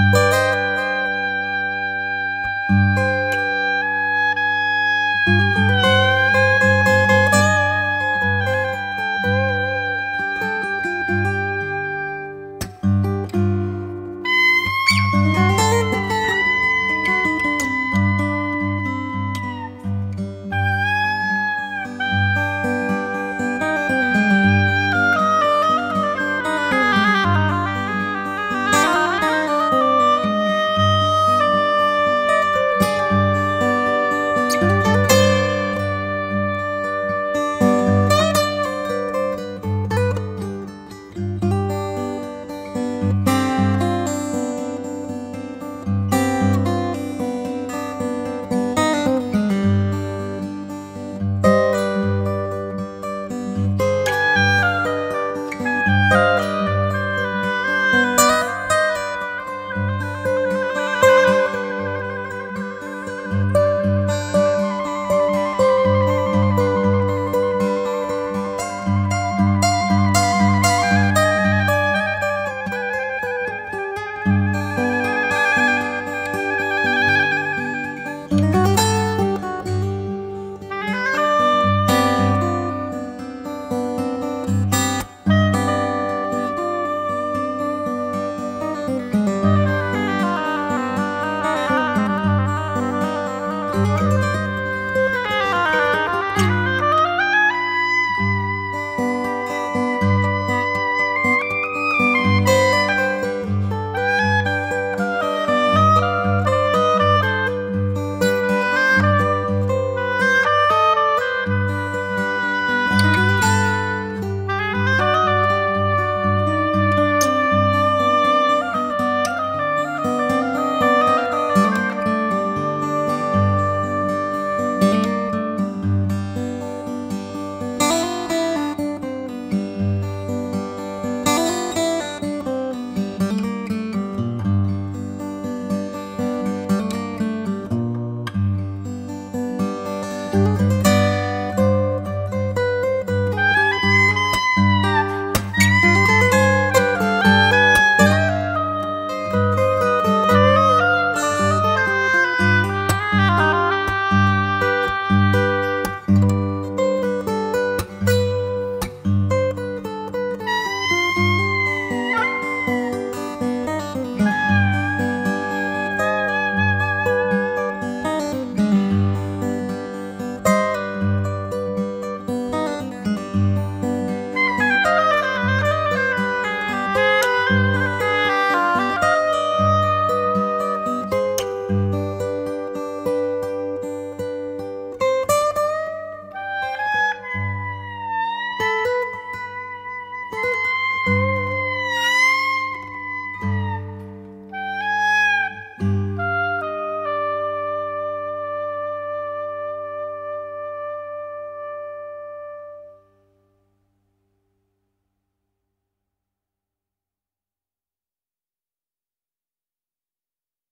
Música